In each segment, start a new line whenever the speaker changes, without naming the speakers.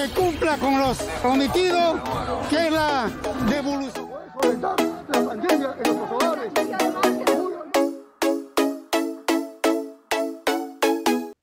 que cumpla con los prometidos, que es la devolución.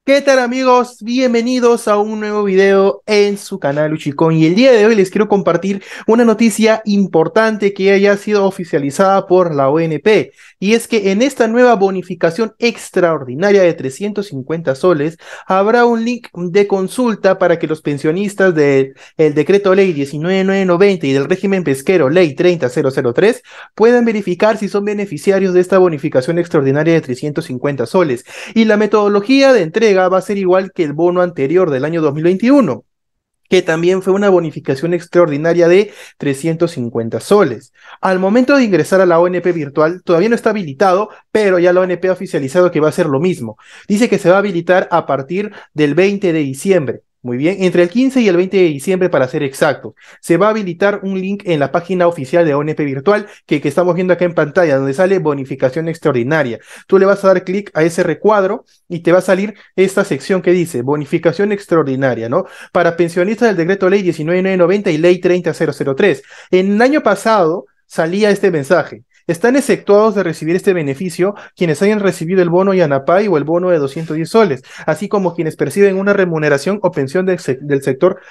¿Qué tal amigos? Bienvenidos a un nuevo video en su canal Uchicón y el día de hoy les quiero compartir una noticia importante que haya sido oficializada por la ONP y es que en esta nueva bonificación extraordinaria de 350 soles habrá un link de consulta para que los pensionistas del decreto ley 19990 y del régimen pesquero ley 30003 puedan verificar si son beneficiarios de esta bonificación extraordinaria de 350 soles y la metodología de entrega va a ser igual que el bono anterior del año 2021 que también fue una bonificación extraordinaria de 350 soles. Al momento de ingresar a la ONP virtual, todavía no está habilitado, pero ya la ONP ha oficializado que va a ser lo mismo. Dice que se va a habilitar a partir del 20 de diciembre. Muy bien, entre el 15 y el 20 de diciembre para ser exacto, se va a habilitar un link en la página oficial de ONP Virtual que, estamos viendo acá en pantalla, donde sale bonificación extraordinaria. Tú le vas a dar clic a ese recuadro y te va a salir esta sección que dice bonificación extraordinaria, ¿no? Para pensionistas del decreto ley 19990 y ley 30003. En el año pasado salía este mensaje. Están exceptuados de recibir este beneficio quienes hayan recibido el bono Yanapay o el bono de 210 soles, así como quienes perciben una remuneración o pensión del, sector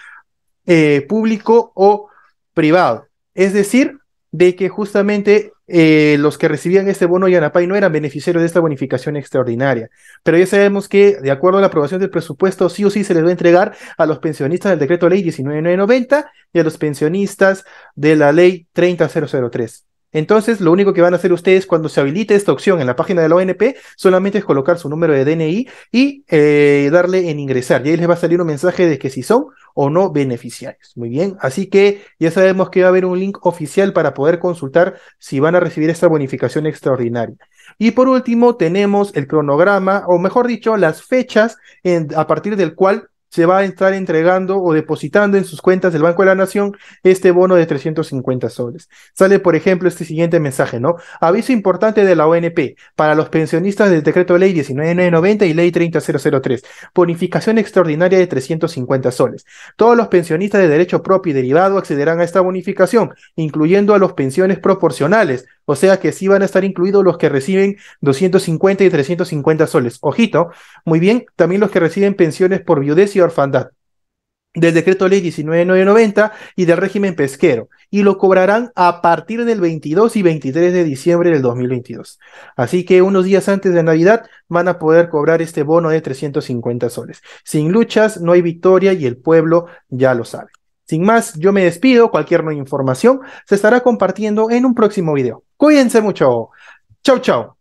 eh, público o privado. Es decir, de que justamente eh, los que recibían este bono Yanapay no eran beneficiarios de esta bonificación extraordinaria. Pero ya sabemos que, de acuerdo a la aprobación del presupuesto, sí o sí se les va a entregar a los pensionistas del decreto ley 19990 y a los pensionistas de la ley 30003. Entonces, lo único que van a hacer ustedes cuando se habilite esta opción en la página de la ONP, solamente es colocar su número de DNI y eh, darle en ingresar. Y ahí les va a salir un mensaje de que si son o no beneficiarios. Muy bien, así que ya sabemos que va a haber un link oficial para poder consultar si van a recibir esta bonificación extraordinaria. Y por último, tenemos el cronograma, o mejor dicho, las fechas a partir del cual se va a estar entregando o depositando en sus cuentas del Banco de la Nación este bono de 350 soles. Sale, por ejemplo, este siguiente mensaje, ¿no? Aviso importante de la ONP para los pensionistas del decreto de ley 19990 y ley 30003. Bonificación extraordinaria de 350 soles. Todos los pensionistas de derecho propio y derivado accederán a esta bonificación, incluyendo a los pensiones proporcionales, o sea que sí van a estar incluidos los que reciben 250 y 350 soles. Ojito, muy bien, también los que reciben pensiones por viudez y orfandad del decreto ley 19990 y del régimen pesquero, y lo cobrarán a partir del 22 y 23 de diciembre del 2022. Así que unos días antes de Navidad van a poder cobrar este bono de 350 soles. Sin luchas no hay victoria y el pueblo ya lo sabe. Sin más, yo me despido, cualquier nueva información se estará compartiendo en un próximo video. Cuídense mucho. Chau, chau.